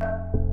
you